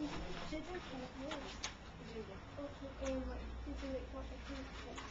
J'ai deux Ok, et ouais, c'est